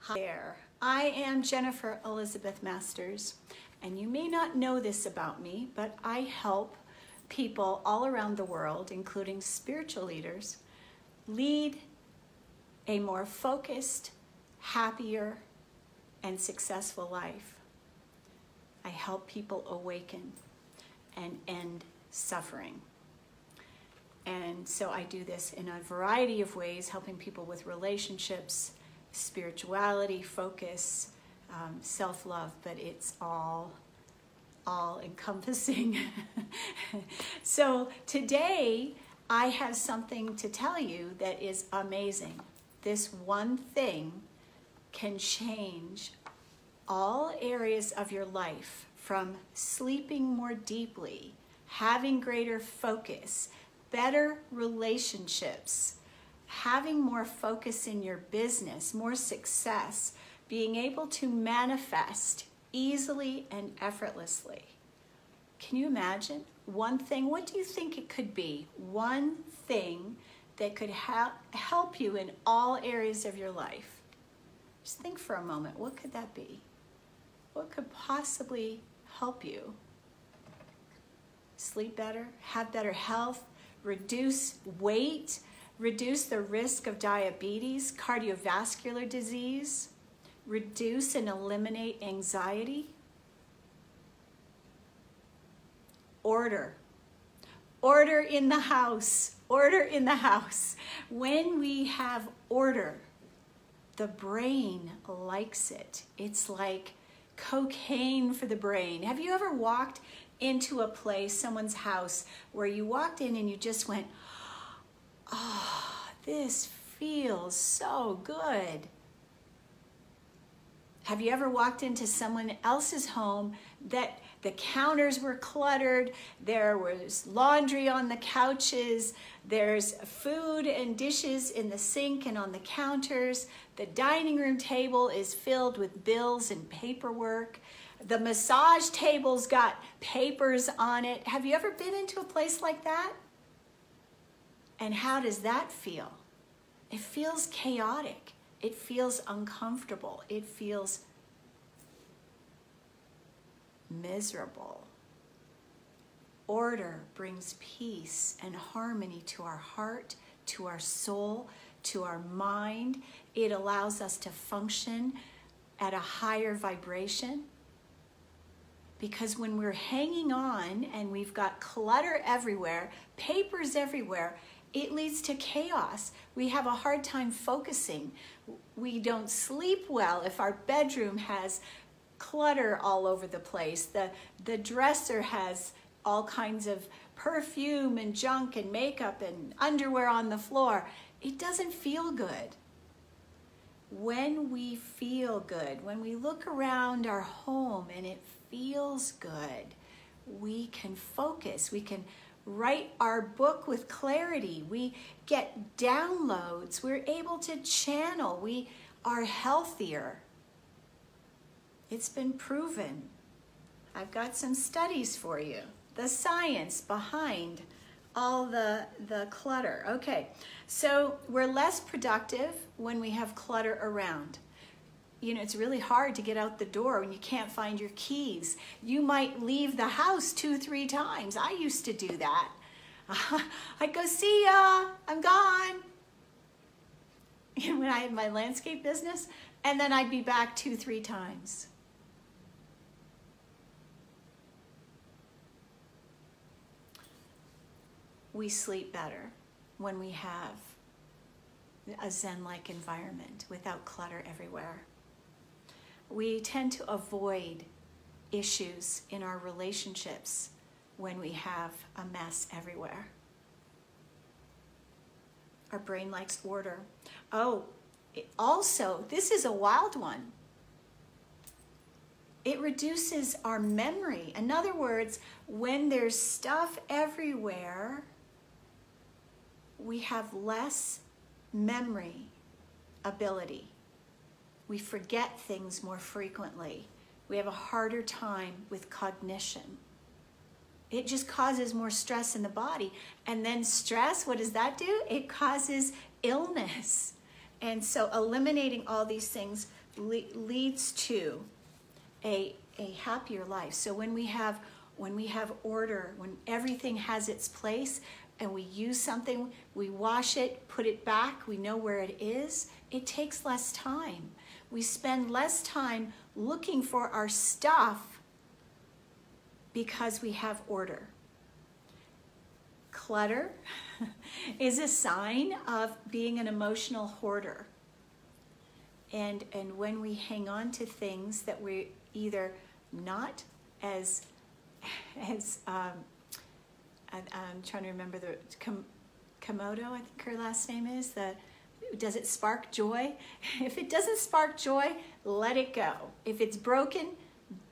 Hi there. I am Jennifer Elizabeth Masters, and you may not know this about me, but I help people all around the world, including spiritual leaders, lead a more focused, happier, and successful life. I help people awaken and end suffering. And so I do this in a variety of ways, helping people with relationships, spirituality, focus, um, self-love, but it's all all encompassing. so today I have something to tell you that is amazing. This one thing can change all areas of your life from sleeping more deeply, having greater focus, better relationships, having more focus in your business, more success, being able to manifest easily and effortlessly. Can you imagine? One thing, what do you think it could be? One thing that could help you in all areas of your life. Just think for a moment, what could that be? What could possibly help you? Sleep better, have better health, reduce weight, reduce the risk of diabetes, cardiovascular disease, reduce and eliminate anxiety. Order. Order in the house. Order in the house. When we have order, the brain likes it. It's like cocaine for the brain. Have you ever walked into a place, someone's house, where you walked in and you just went, oh, this feels so good? Have you ever walked into someone else's home that the counters were cluttered, there was laundry on the couches, there's food and dishes in the sink and on the counters, the dining room table is filled with bills and paperwork, the massage table's got papers on it. Have you ever been into a place like that? And how does that feel? It feels chaotic. It feels uncomfortable. It feels miserable. Order brings peace and harmony to our heart, to our soul, to our mind. It allows us to function at a higher vibration. Because when we're hanging on and we've got clutter everywhere, papers everywhere, it leads to chaos. We have a hard time focusing. We don't sleep well if our bedroom has clutter all over the place. The, the dresser has all kinds of perfume and junk and makeup and underwear on the floor. It doesn't feel good. When we feel good, when we look around our home and it feels good, we can focus. We can write our book with clarity. We get downloads. We're able to channel. We are healthier. It's been proven. I've got some studies for you. The science behind all the, the clutter. Okay, so we're less productive when we have clutter around. You know, it's really hard to get out the door when you can't find your keys. You might leave the house two, three times. I used to do that. I'd go, see ya, I'm gone. when I had my landscape business, and then I'd be back two, three times. we sleep better when we have a Zen like environment without clutter everywhere. We tend to avoid issues in our relationships when we have a mess everywhere. Our brain likes order. Oh, also, this is a wild one. It reduces our memory. In other words, when there's stuff everywhere, we have less memory ability. We forget things more frequently. We have a harder time with cognition. It just causes more stress in the body. And then stress, what does that do? It causes illness. And so eliminating all these things le- leads to a, a happier life. So when we have when we have order, when everything has its place, and we use something, we wash it, put it back, we know where it is, it takes less time. We spend less time looking for our stuff because we have order. Clutter is a sign of being an emotional hoarder. And, and when we hang on to things that we're either not as as um, I, am trying to remember the Komodo, I think her last name is. The does it spark joy? If it doesn't spark joy, let it go. If it's broken,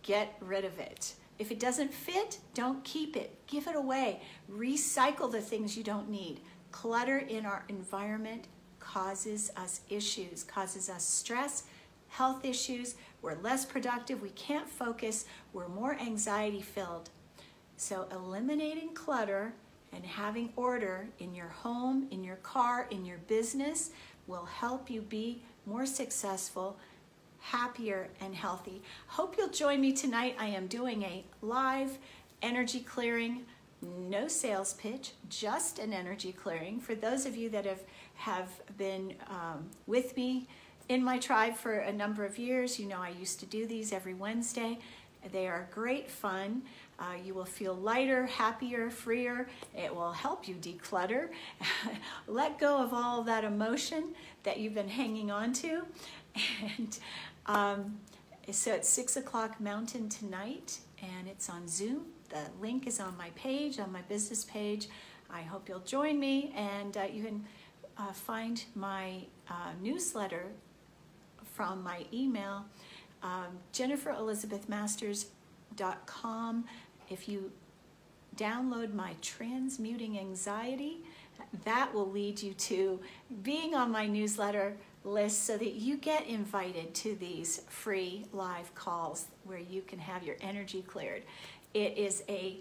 get rid of it. If it doesn't fit, don't keep it. Give it away. Recycle the things you don't need. Clutter in our environment causes us issues, causes us stress, health issues. We're less productive. We can't focus. We're more anxiety filled. So, eliminating clutter and having order in your home, in your car, in your business will help you be more successful, happier, and healthy. Hope you'll join me tonight. I am doing a live energy clearing, no sales pitch, just an energy clearing. For those of you that have, have been um, with me in my tribe for a number of years, you know I used to do these every Wednesday. They are great fun. Uh, you will feel lighter, happier, freer. It will help you declutter. Let go of all that emotion that you've been hanging on to. And um, so it's 6 o'clock Mountain tonight, and it's on Zoom. The link is on my page, on my business page. I hope you'll join me, and uh, you can uh, find my uh, newsletter from my email, um, jenniferelizabethmasters.com if you download my Transmuting Anxiety, that will lead you to being on my newsletter list so that you get invited to these free live calls where you can have your energy cleared. It is a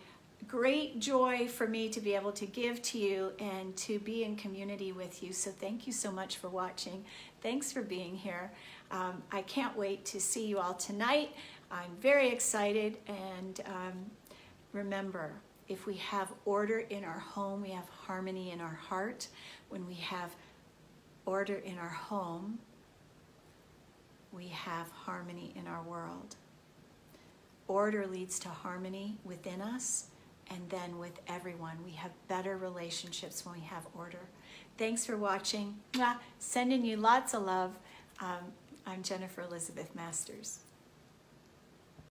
great joy for me to be able to give to you and to be in community with you. So thank you so much for watching. Thanks for being here. Um, I can't wait to see you all tonight. I'm very excited and um, Remember, if we have order in our home, we have harmony in our heart. When we have order in our home, we have harmony in our world. Order leads to harmony within us and then with everyone. We have better relationships when we have order. Thanks for watching. Sending you lots of love. Um, I'm Jennifer Elizabeth Masters.